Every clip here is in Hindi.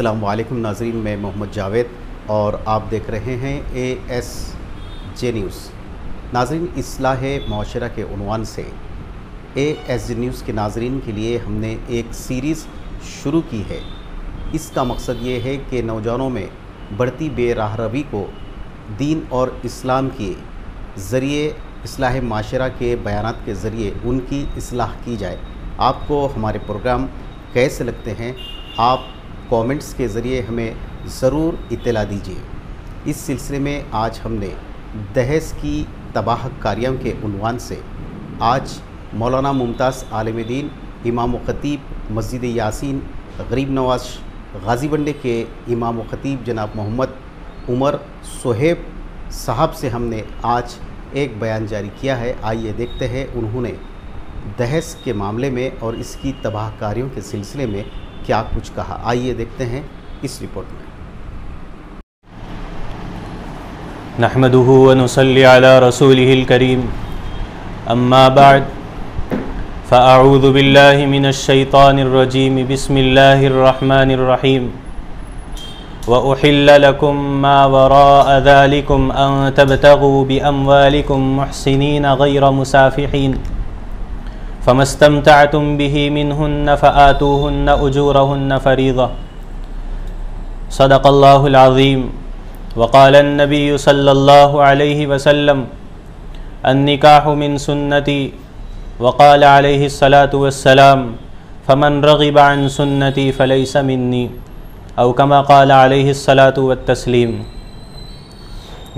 अस्सलाम वालेकुम नाजरीन, मैं मोहम्मद जावेद और आप देख रहे हैं ए एस जे न्यूज़। नाजरीन असलाह माशरा के उनवान से ए एस जे न्यूज़ के नाजरीन के लिए हमने एक सीरीज़ शुरू की है। इसका मकसद ये है कि नौजवानों में बढ़ती बेराह रवी को दीन और इस्लाम के ज़रिए असलाह माशरा के बयान के ज़रिए उनकी असलाह की जाए। आपको हमारे प्रोग्राम कैसे लगते हैं, आप कमेंट्स के ज़रिए हमें ज़रूर इतला दीजिए। इस सिलसिले में आज हमने दहेज की तबाह कारियों के उनवान से आज मौलाना मुमताज़ आलम दीन इमाम ख़तीब मस्जिद यासीन, गरीब नवाज़ गाज़ी बंडे के इमाम ख़तीब जनाब मोहम्मद उमर सोहेब साहब से हमने आज एक बयान जारी किया है। आइए देखते हैं उन्होंने दहेज के मामले में और इसकी तबाह तबाहकारियों के सिलसिले में क्या कुछ कहा? आइए देखते हैं इस रिपोर्ट में। अला रसूलिहिल करीम। अम्मा बाद। फ़अऊज़ु बिल्लाहि मिनश रजीम। बिस्मिल्लाहिर रहमानिर रहीम। व उहिल्ल लकुम मा अन तबतगू बिअमवालिकुम मुहसिनीन गैर मुसाफिहीन फ़मस्तमतअतुम बिही मिनहुन्न फ़आतूहुन्न उजूरहुन्न फ़रीज़ा सदक़ल्लाहुल अज़ीम वक़ाल नबी सल्लल्लाहु अलैहि वसल्लम अन्निकाहु मिन सुन्नती वक़ाल अलैहि सलातु वस्सलाम फ़मन रग़िब अन सुन्नती फ़लैस मिन्नी औ कमा क़ाल अलैहि सलातु वत्तस्लीम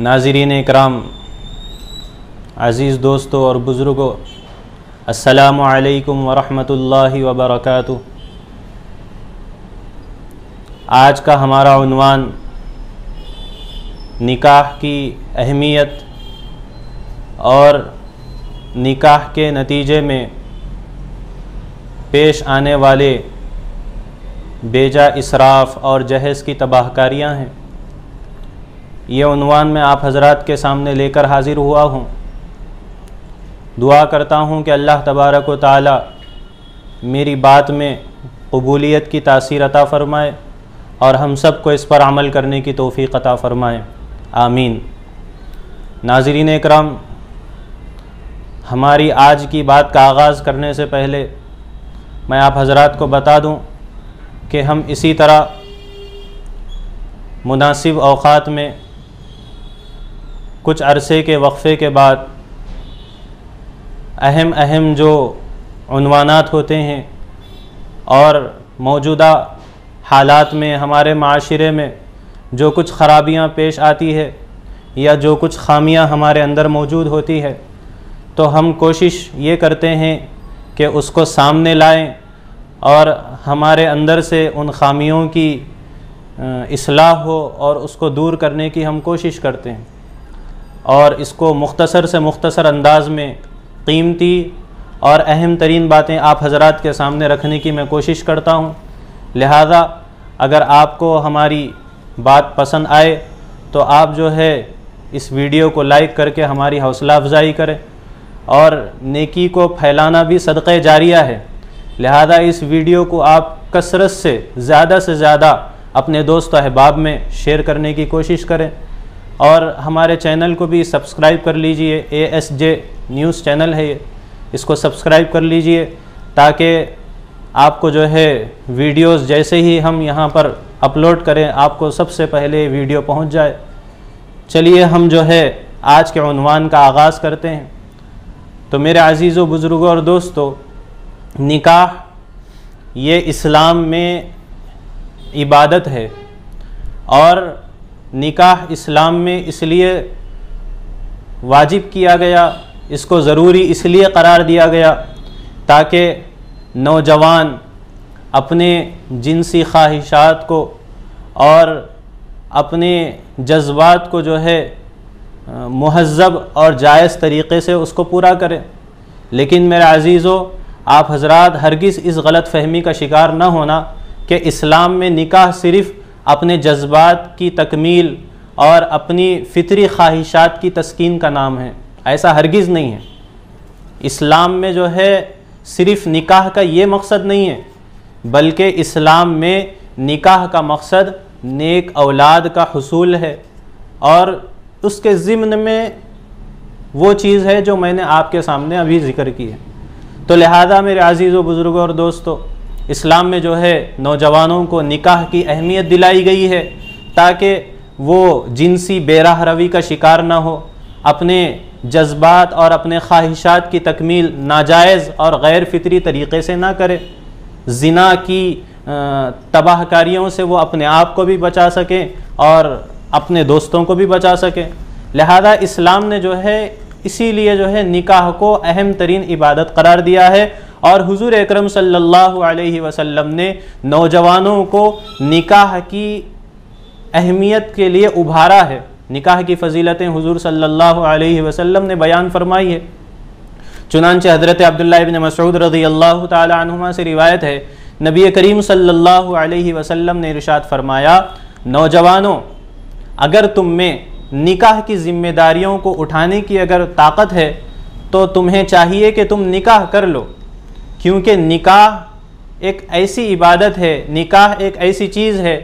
नाज़रीन इकराम अज़ीज़ दोस्तों और बुज़ुर्गों अस्सलामु अलैकुम वरहमतुल्लाहि वबरकातुहू आज का हमारा उनवान निकाह की अहमियत और निकाह के नतीजे में पेश आने वाले बेजा इसराफ़ और जहेज़ की तबाहकारियाँ हैं। ये उनवान मैं आप हजरात के सामने लेकर हाज़िर हुआ हूँ। दुआ करता हूँ कि अल्लाह तबारक व ताली मेरी बात में कबूलियत की तासीर अता फ़रमाए और हम सबको इस पर अमल करने की तोफ़ी अता फ़रमाए। आमीन। नाजरीन कराम हमारी आज की बात का आगाज़ करने से पहले मैं आप हजरात को बता दूँ कि हम इसी तरह मुनासिब अवकात में कुछ अरसे के वक्फ़े के बाद अहम अहम जो अनवानात होते हैं और मौजूदा हालात में, हमारे माशरे में जो कुछ ख़राबियाँ पेश आती है या जो कुछ ख़ामियाँ हमारे अंदर मौजूद होती है तो हम कोशिश ये करते हैं कि उसको सामने लाएँ और हमारे अंदर से उन ख़ामियों की असलाह हो और उसको दूर करने की हम कोशिश करते हैं। और इसको मुख्तसर से मुख्तसर अंदाज में कीमती और अहम तरीन बातें आप हजरात के सामने रखने की मैं कोशिश करता हूँ। लिहाजा, अगर आपको हमारी बात पसंद आए तो आप जो है इस वीडियो को लाइक करके हमारी हौसला अफजाई करें और नेकी को फैलाना भी सदक़ जारिया है। लिहाजा, इस वीडियो को आप कसरत से ज़्यादा से ज़्यादा अपने दोस्त अहबाब में शेयर करने की कोशिश करें और हमारे चैनल को भी सब्सक्राइब कर लीजिए A S J news channel है ये, इसको सब्सक्राइब कर लीजिए ताकि आपको जो है वीडियोस जैसे ही हम यहाँ पर अपलोड करें, आपको सबसे पहले वीडियो पहुँच जाए। चलिए हम जो है आज के उनवान का आगाज़ करते हैं। तो मेरे अज़ीज़, बुज़ुर्गों और दोस्तों, निकाह, ये इस्लाम में इबादत है और निकाह इस्लाम में इसलिए वाजिब किया गया इसको ज़रूरी इसलिए करार दिया गया ताकि नौजवान अपने जिनसी ख्वाहिशात को और अपने जज्बात को जो है महज़ब और जायज़ तरीक़े से उसको पूरा करें। लेकिन मेरे अज़ीज़ों, आप हजरात हरगिज़ इस गलत फहमी का शिकार न होना कि इस्लाम में निकाह सिर्फ़ अपने जज्बात की तकमील और अपनी फ़ितरी ख्वाहिशात की तस्कीन का नाम है। ऐसा हरगिज़ नहीं है। इस्लाम में जो है, सिर्फ़ निकाह का ये मकसद नहीं है, बल्कि इस्लाम में निकाह का मकसद नेक औलाद का हसूल है। और उसके ज़िम्न में वो चीज़ है जो मैंने आपके सामने अभी ज़िक्र की है। तो लिहाजा मेरे अज़ीज़ व बुज़ुर्गों और दोस्तों, इस्लाम में जो है, नौजवानों को निकाह की अहमियत दिलाई गई है, ताकि वो जिनसी बेराह रवी का शिकार ना हो, अपने जज्बात और अपने ख्वाहिशात की तकमील नाजायज़ और गैर फितरी तरीक़े से ना करे। जिना की तबाहकारियों से वो अपने आप को भी बचा सकें और अपने दोस्तों को भी बचा सकें। लिहाजा इस्लाम ने जो है, इसीलिए जो है निकाह को अहम तरीन इबादत करार दिया है और हुजूर अकरम सल्लल्लाहु अलैहि वसल्लम ने नौजवानों को निकाह की अहमियत के लिए उभारा है। निकाह की फ़जीलतें हुजूर सल्लल्लाहु अलैहि वसल्लम ने बयान फरमाई है। चुनानचे हज़रत अब्दुल्ला इब्न मसऊद रज़ी अल्लाह तुमा से रिवायत है, नबी करीम सल्लल्लाहु अलैहि वसल्लम ने इरशाद फरमाया, नौजवानों, अगर तुम में निकाह की जिम्मेदारियों को उठाने की अगर ताकत है तो तुम्हें चाहिए कि तुम निकाह कर लो। क्योंकि निकाह एक ऐसी इबादत है, निकाह एक ऐसी चीज़ है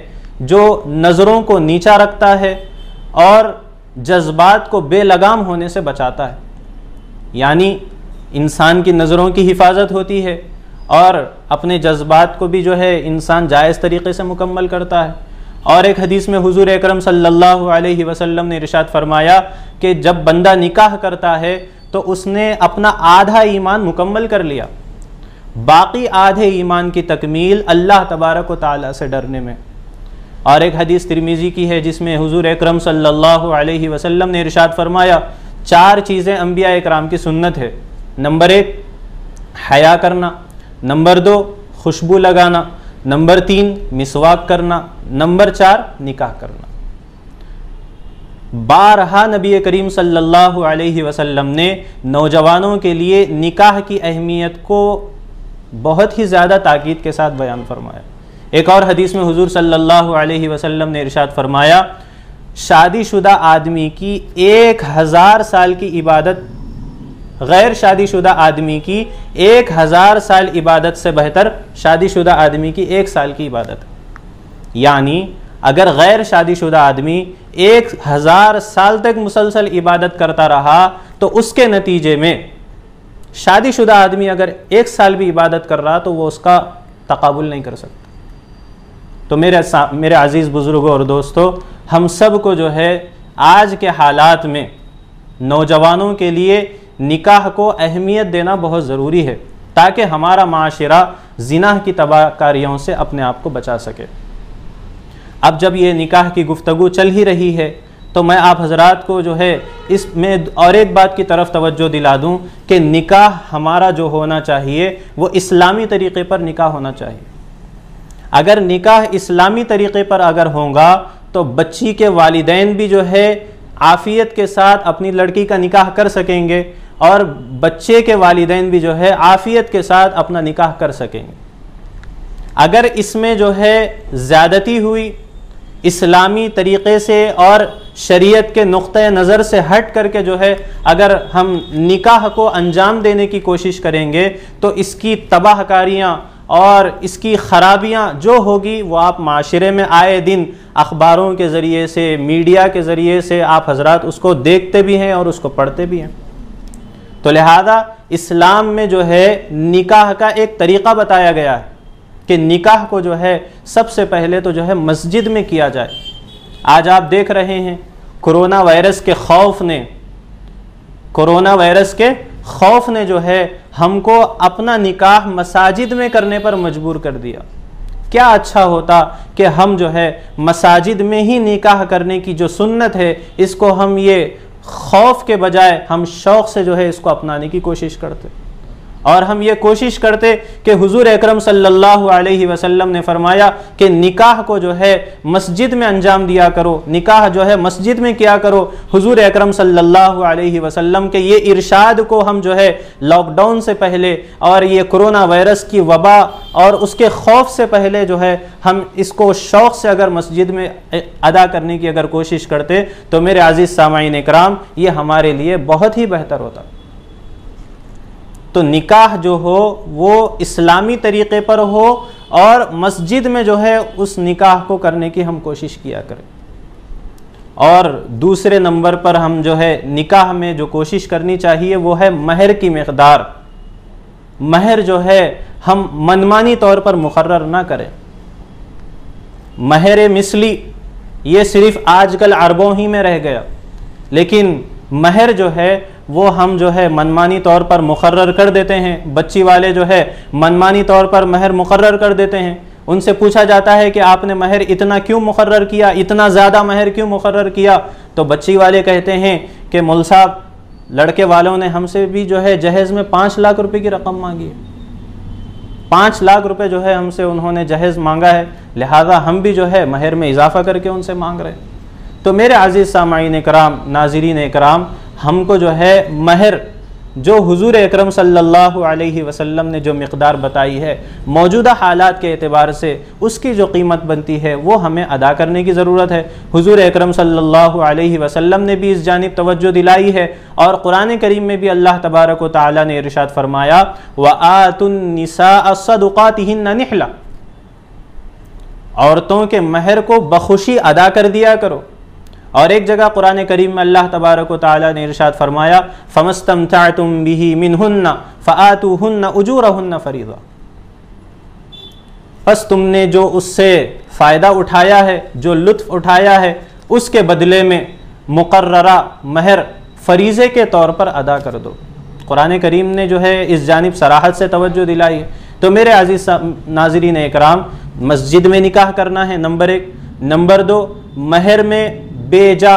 जो नज़रों को नीचा रखता है और जज्बात को बेलगाम होने से बचाता है। यानी इंसान की नज़रों की हिफाजत होती है और अपने जज्बात को भी जो है इंसान जायज़ तरीके से मुकम्मल करता है। और एक हदीस में हुजूर अकरम सल्लल्लाहु अलैहि वसल्लम ने इरशाद फरमाया कि जब बंदा निकाह करता है तो उसने अपना आधा ईमान मुकम्मल कर लिया। बाकी आधे ईमान की तकमील अल्लाह तबारक ताली से डरने में। और एक हदीस तिरमीज़ी की है जिसमें हुजूर अकरम सल्लल्लाहु अलैहि वसल्लम ने इरशाद फरमाया, चार चीज़ें अम्बिया इकराम की सुन्नत है। नंबर एक, हया करना। नंबर दो, खुशबू लगाना। नंबर तीन, मिसवाक करना। नंबर चार, निकाह करना। बारहा नबी करीम सल्लल्लाहु अलैहि वसल्लम ने नौजवानों के लिए निकाह की अहमियत को बहुत ही ज़्यादा ताकीद के साथ बयान फरमाया। एक और हदीस में हुजूर सल्लल्लाहु अलैहि वसल्लम ने इरशाद फरमाया, शादीशुदा आदमी की एक हज़ार साल की इबादत, गैर शादीशुदा आदमी की एक हज़ार साल इबादत से बेहतर शादीशुदा आदमी की एक साल की इबादत। यानी, अगर गैर शादीशुदा आदमी एक हज़ार साल तक मुसलसल इबादत करता रहा तो उसके नतीजे में शादीशुदा आदमी अगर एक साल भी इबादत कर रहा तो वो उसका तकबुल नहीं कर सकता। तो मेरे मेरे अज़ीज़ बुज़ुर्गों और दोस्तों, हम सबको जो है आज के हालात में नौजवानों के लिए निकाह को अहमियत देना बहुत ज़रूरी है, ताकि हमारा माशरा जिना की तबाहकारियों से अपने आप को बचा सके। अब जब ये निकाह की गुफ्तु चल ही रही है तो मैं आप हजरात को जो है इसमें और एक बात की तरफ़ तवज्जो दिला दूँ कि निकाह हमारा जो होना चाहिए, वो इस्लामी तरीक़े पर निकाह होना चाहिए। अगर निकाह इस्लामी तरीक़े पर अगर होगा तो बच्ची के वालदेन भी जो है, आफ़ियत के साथ अपनी लड़की का निकाह कर सकेंगे और बच्चे के वालदेन भी जो है, आफ़ियत के साथ अपना निकाह कर सकेंगे। अगर इसमें जो है, ज़्यादती हुई इस्लामी तरीक़े से और शरीयत के नुक़ नज़र से हट करके जो है, अगर हम निकाह को अंजाम देने की कोशिश करेंगे तो इसकी तबाहकारियाँ और इसकी ख़राबियाँ जो होगी वो आप माशरे में आए दिन अखबारों के ज़रिए से, मीडिया के ज़रिए से आप हजरात उसको देखते भी हैं और उसको पढ़ते भी हैं। तो लिहाजा इस्लाम में जो है, निकाह का एक तरीक़ा बताया गया है कि निकाह को जो है, सबसे पहले तो जो है मस्जिद में किया जाए। आज आप देख रहे हैं, कोरोना वायरस के खौफ ने, कोरोना वायरस के खौफ ने जो है हमको अपना निकाह मसाजिद में करने पर मजबूर कर दिया। क्या अच्छा होता कि हम जो है मसाजिद में ही निकाह करने की जो सुन्नत है, इसको हम ये खौफ के बजाय, हम शौक़ से जो है इसको अपनाने की कोशिश करते। और हम ये कोशिश करते कि हुजूर अकरम सल्लल्लाहु अलैहि वसल्लम ने फरमाया कि निकाह को जो है मस्जिद में अंजाम दिया करो, निकाह जो है मस्जिद में किया करो। हुजूर अकरम सल्लल्लाहु अलैहि वसल्लम के ये इरशाद को हम जो है लॉकडाउन से पहले और ये कोरोना वायरस की वबा और उसके खौफ से पहले जो है हम इसको शौक़ से अगर मस्जिद में अदा करने की अगर कोशिश करते तो मेरे आज़ीज़ सामाइन कराम ये हमारे लिए बहुत ही बेहतर होता। तो निकाह जो हो, वो इस्लामी तरीक़े पर हो और मस्जिद में जो है, उस निकाह को करने की हम कोशिश किया करें। और दूसरे नंबर पर हम जो है, निकाह में जो कोशिश करनी चाहिए, वो है महर की मकदार। महर जो है, हम मनमानी तौर पर मुकर्र ना करें। महर मिसली, ये सिर्फ़ आजकल अरबों ही में रह गया। लेकिन महर जो है वो हम जो है मनमानी तौर पर मुकर्र कर देते हैं। बच्ची वाले जो है मनमानी तौर पर महर मुकर्र कर देते हैं। उनसे पूछा जाता है कि आपने महर इतना क्यों मुकर्र किया? इतना ज़्यादा महर क्यों मुकर्र किया? तो बच्ची वाले कहते हैं कि मुल साहब, लड़के वालों ने हमसे भी जो है जहेज़ में पाँच लाख रुपए की रकम मांगी है। पाँच लाख रुपए जो है हमसे उन्होंने जहेज़ मांगा है। लिहाजा हम भी जो है महर में इजाफा करके उनसे मांग रहे हैं। तो मेरे अज़ीज़ सामाइन कराम नाजरीन कराम हमको जो है महर, जो हुजूर अकरम सल्लल्लाहु अलैहि वसल्लम ने जो मकदार बताई है, मौजूदा हालात के अतबार से उसकी जो कीमत बनती है, वो हमें अदा करने की ज़रूरत है। हुजूर अकरम सल्लल्लाहु अलैहि वसल्लम ने भी इस जानब तवज्जो दिलाई है और कुरान करीम में भी अल्लाह तबारक ताली ने इरशाद फरमाया, व आतुन्निसाक़ातिहिन नहला। औरतों के महर को बखुशी अदा कर दिया करो। और एक जगह कुरान करीम में अल्लाह तबारक ताली ने इरशाद फरमाया, फ़मस्तम तुम बिही मिनहुन्ना फ़ातु हन्ना उजूर हन्ना फरीदा. बस तुमने जो उससे फ़ायदा उठाया है, जो लुत्फ़ उठाया है, उसके बदले में मुकर्रा महर फरीज़े के तौर पर अदा कर दो। कुरान करीम ने जो है इस जानब सराहत से तवज्जो दिलाई। तो मेरे अज़ीज़ नाजरीन इकराम मस्जिद में निकाह करना है, नंबर एक। नंबर दो, महर में बेजा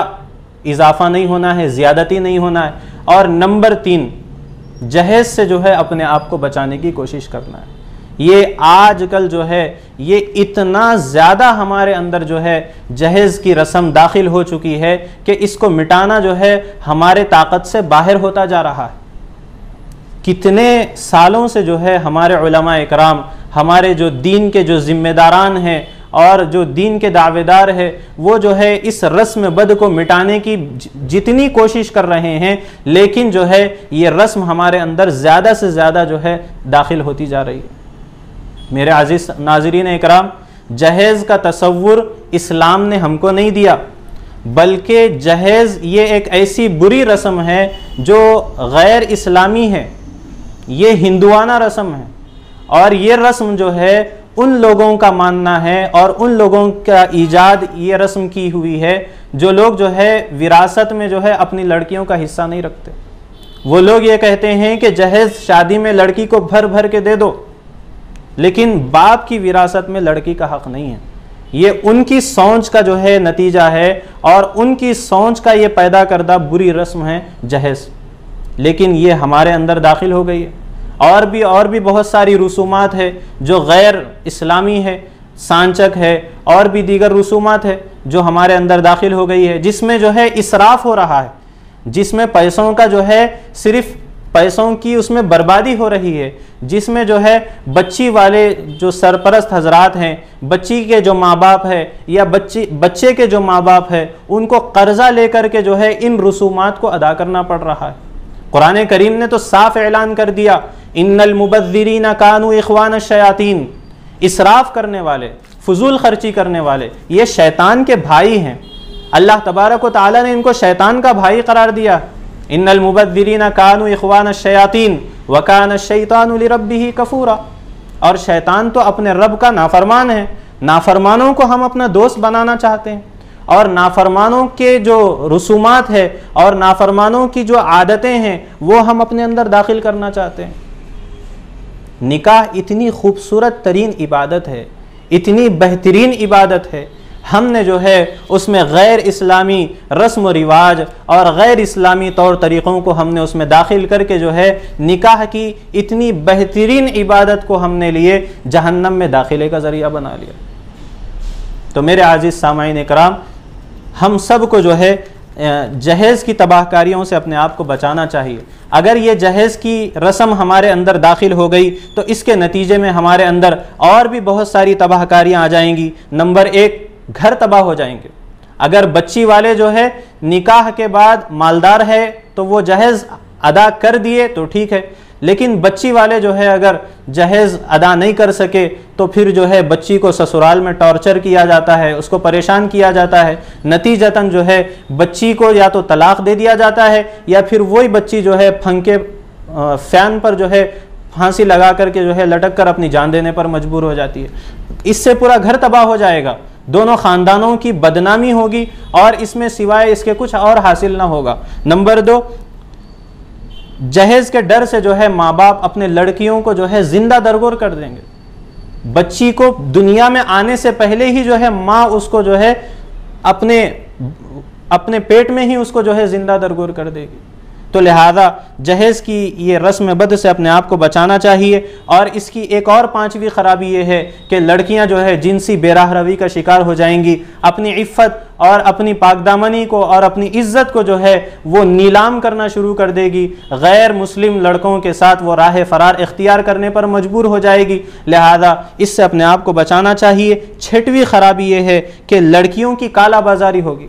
इजाफा नहीं होना है, ज़्यादती नहीं होना है। और नंबर तीन, जहेज से जो है अपने आप को बचाने की कोशिश करना है। ये आजकल जो है, ये इतना ज़्यादा हमारे अंदर जो है, जहेज़ की रस्म दाखिल हो चुकी है कि इसको मिटाना जो है, हमारे ताकत से बाहर होता जा रहा है। कितने सालों से जो है, हमारे कराम हमारे जो दीन के जो ज़िम्मेदारान हैं और जो दीन के दावेदार है, वो जो है इस रस्म बद को मिटाने की जितनी कोशिश कर रहे हैं, लेकिन जो है ये रस्म हमारे अंदर ज़्यादा से ज़्यादा जो है दाखिल होती जा रही है। मेरे आजीज नाजरीन इकराम, जहेज़ का तस्वुर इस्लाम ने हमको नहीं दिया, बल्कि जहेज़ ये एक ऐसी बुरी रस्म है जो गैर इस्लामी है। ये हिंदुआना रस्म है। और ये रस्म जो है उन लोगों का मानना है और उन लोगों का ईजाद ये रस्म की हुई है, जो लोग जो है विरासत में जो है अपनी लड़कियों का हिस्सा नहीं रखते। वो लोग ये कहते हैं कि जहेज शादी में लड़की को भर भर के दे दो, लेकिन बाप की विरासत में लड़की का हक नहीं है। ये उनकी सोच का जो है नतीजा है और उनकी सोच का ये पैदा करदा बुरी रस्म है जहेज। लेकिन ये हमारे अंदर दाखिल हो गई है। और भी और भी बहुत सारी रसूमात है जो गैर इस्लामी है, सांचक है, और भी दीगर रसूमात है जो हमारे अंदर दाखिल हो गई है, जिसमें जो है इसराफ हो रहा है, जिसमें पैसों का जो है सिर्फ़ पैसों की उसमें बर्बादी हो रही है, जिसमें जो है बच्ची वाले जो सरपरस्त हजरात हैं, बच्ची के जो माँ बाप है, या बच्ची, बच्चे के जो माँ बाप है, उनको कर्जा लेकर के जो है इन रसूमात को अदा करना पड़ रहा है। कुरान करीम ने तो साफ़ ऐलान कर दिया, इन्नल मुबदरीन कानू इखवान शयातीन। इसराफ करने वाले, फजूल खर्ची करने वाले, ये शैतान के भाई हैं। अल्लाह तबारक ताली ने इनको शैतान का भाई करार दिया। इन्नल मुबदरीन कानू इखवान शयातीन वकान शैतान रबी ही कफूरा। और शैतान तो अपने रब का नाफरमान है। नाफरमानों को हम अपना दोस्त बनाना चाहते हैं। और नाफरमानों के जो रसूमात है और नाफरमानों की जो आदतें हैं, वो हम अपने अंदर दाखिल करना चाहते हैं। निकाह इतनी खूबसूरत तरीन इबादत है, इतनी बेहतरीन इबादत है। हमने जो है, उसमें गैर इस्लामी रस्म व रिवाज और गैर इस्लामी तौर तरीक़ों को हमने उसमें दाखिल करके जो है, निकाह की इतनी बेहतरीन इबादत को हमने लिए, जहन्नम में दाखिले का ज़रिया बना लिया। तो मेरे आज़िज़ सामाइन कराम हम सबको जो है जहेज़ की तबाहकारियों से अपने आप को बचाना चाहिए। अगर ये जहेज़ की रस्म हमारे अंदर दाखिल हो गई तो इसके नतीजे में हमारे अंदर और भी बहुत सारी तबाहकारियाँ आ जाएँगी। नंबर एक, घर तबाह हो जाएँगे। अगर बच्ची वाले जो है, निकाह के बाद मालदार है तो वो जहेज़ अदा कर दिए तो ठीक है। लेकिन बच्ची वाले जो है अगर जहेज़ अदा नहीं कर सके तो फिर जो है बच्ची को ससुराल में टॉर्चर किया जाता है, उसको परेशान किया जाता है। नतीजतन जो है बच्ची को या तो तलाक दे दिया जाता है, या फिर वही बच्ची जो है फंके फ़ैन पर जो है फांसी लगा करके जो है लटक कर अपनी जान देने पर मजबूर हो जाती है। इससे पूरा घर तबाह हो जाएगा। दोनों ख़ानदानों की बदनामी होगी और इसमें सिवाय इसके कुछ और हासिल ना होगा। नंबर दो जहेज के डर से जो है माँ बाप अपने लड़कियों को जो है ज़िंदा दरगोर कर देंगे। बच्ची को दुनिया में आने से पहले ही जो है माँ उसको जो है अपने अपने पेट में ही उसको जो है ज़िंदा दरगोर कर देगी। तो लिहाजा जहेज़ की ये रस्म बद से अपने आप को बचाना चाहिए। और इसकी एक और पांचवी ख़राबी ये है कि लड़कियाँ जो है जिनसी बेराह रवी का शिकार हो जाएँगी, अपनी इफ़्फ़त और अपनी पाकदामनी को और अपनी इज़्ज़त को जो है वो नीलाम करना शुरू कर देगी। गैर मुस्लिम लड़कों के साथ वो राह फ़रार इख्तियार करने पर मजबूर हो जाएगी। लिहाजा इससे अपने आप को बचाना चाहिए। छठवीं ख़राबी ये है कि लड़कियों की काला बाजारी होगी।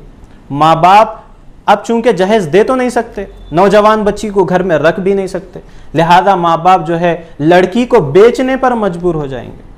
माँ बाप अब चूँकि जहेज दे तो नहीं सकते, नौजवान बच्ची को घर में रख भी नहीं सकते, लिहाजा माँ बाप जो है, लड़की को बेचने पर मजबूर हो जाएँगे।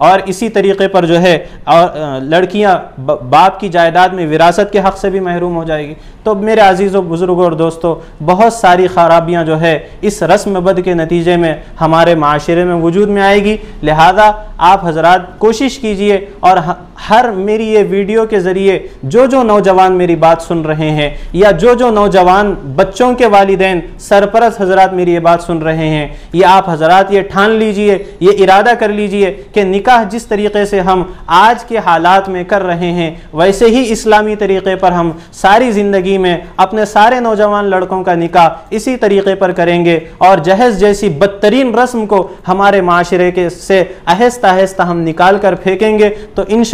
और इसी तरीके पर जो है, और लड़कियाँ बाप की जायदाद में विरासत के हक़ से भी महरूम हो जाएगी। तो मेरे अजीज़ों, बुज़ुर्गों और दोस्तों, बहुत सारी ख़राबियाँ जो है इस रस्म बद के नतीजे में हमारे माशरे में वजूद में आएगी। लिहाजा आप हजरात कोशिश कीजिए और हर मेरी ये वीडियो के ज़रिए जो जो नौजवान मेरी बात सुन रहे हैं या जो जो नौजवान बच्चों के वालदेन सरपरस हजरात मेरी ये बात सुन रहे हैं, ये आप हजरात ये ठान लीजिए, ये इरादा कर लीजिए कि निकाह जिस तरीके से हम आज के हालात में कर रहे हैं, वैसे ही इस्लामी तरीके पर हम सारी ज़िंदगी में अपने सारे नौजवान लड़कों का निकाह इसी तरीके पर करेंगे और जहेज़ जैसी बदतरीन रस्म को हमारे माशरे के से आहिस्ता आहिस्ता हम निकाल कर फेंकेंगे तो इन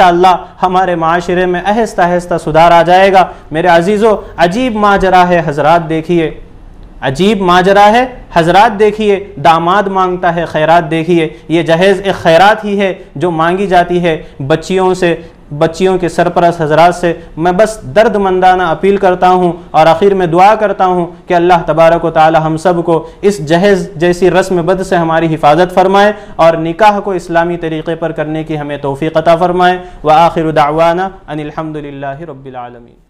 हमारे माशरे में आहिस्ता आहिस्ता सुधार आ जाएगा। मेरे अजीज़ों, अजीब माजरा है, हजरात देखिए। अजीब माजरा है, हजरात देखिए। दामाद माँगता है, खैरात देखिए। ये जहेज़ एक खैरात ही है जो मांगी जाती है बच्चियों से। बच्चियों के सरपरस हजरात से मैं बस दर्द मंदाना अपील करता हूँ और आखिर में दुआ करता हूँ कि अल्लाह तबारक ताली हम सबको इस जहेज़ जैसी रस्म बद से हमारी हिफाजत फरमाए और निकाह को इस्लामी तरीक़े पर करने की हमें तोफ़ी अता फ़रमाए। व आखिर दावाना अनिलहमदिल्ला रबालमीन